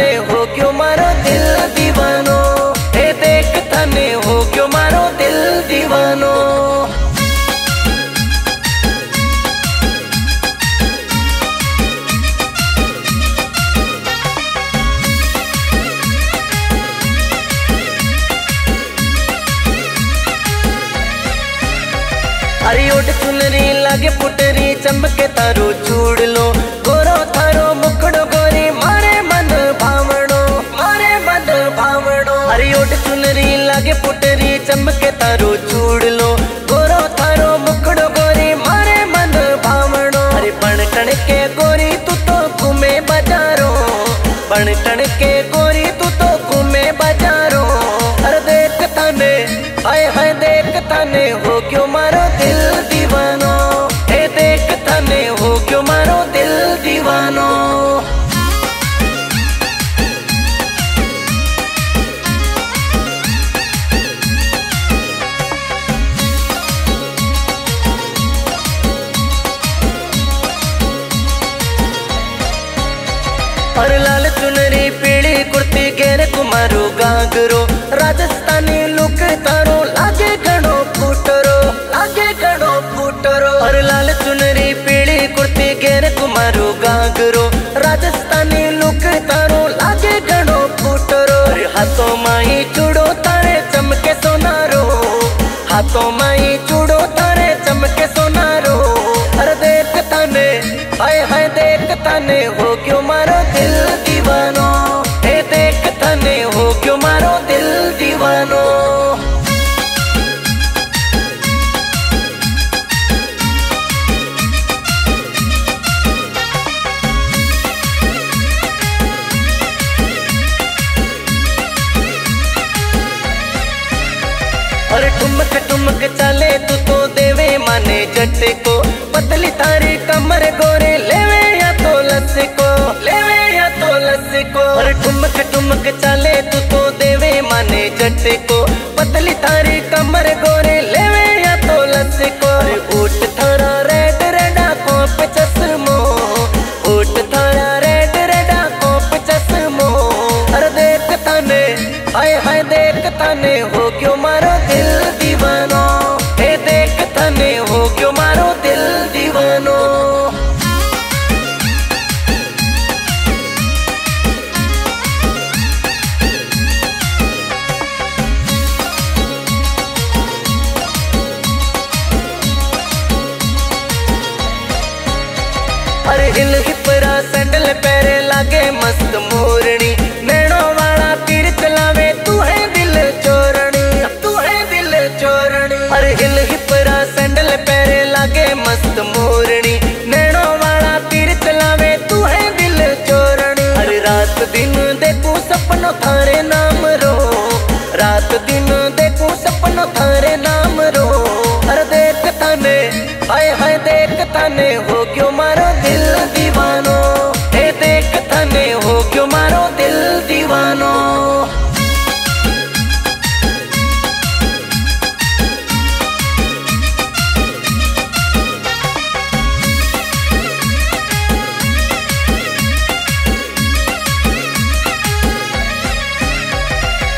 हो क्यों मारो दिल दीवानो? हे देख हो क्यों मारो दिल दीवानो? चुनरी लागे पुटरी, चमके तारो चूड़ लो। गोरो थारो मुखड़ो अरे चुनरी लागे पुटरी, चमके तारो चूड़ लो गोरो थारो मुखड़ो, गोरी मारे मन भावड़ो अरे बण के गोरी, तू तो घूमे बजारो। बण टण के और लाल चुनरी पीली कुर्ती घेर कुमारो, गागरो। राजस्थानी लुक तारो, लागे घणो फूटरो, लागे घणो फूटरो। और लाल चुनरी पीली कुर्ती घेर कुमारो, गागरो। राजस्थानी लुक तारो, लागे घणो फूटरो। हाथों माई चूड़ो, तारे चमके सोनारो। हाथों माही ताने हो क्यों मारो दिल दीवानो? हे देख ताने हो क्यों मारो दिल दीवानो? अरे ठुमक ठुमक चले तू तो देवे माने जट को। पतली तारी कमर गोरे हाय देख ताने हो क्यों मारो दिल दीवानो? हे देख ताने हो क्यों मारो दिल दीवानो? अरे हिल हिपरा सैंडल पैरे लागे मस्त मोरनी। देख ताने हो क्यों मारो दिल दीवानो? हे देख ताने हो क्यों मारो दिल दीवानो?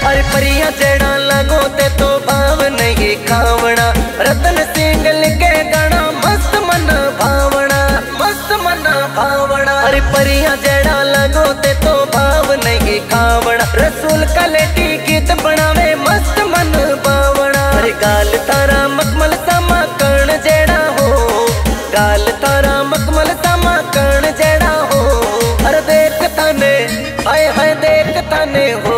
अरे परिया जेड़ा लगो ते तो भाव नहीं खावना रतन सिंह। मारी परिया जड़ा लगो ते तो भाव नहीं खावण। रसूल कलेटी गीत बनावे, मस्त मन पावणा। अरे गाल तारा मखमल समा कण जड़ा हो। गाल तारा मखमल समा करण जड़ा हो। अरे देख तने हाय हाय देख तने हो।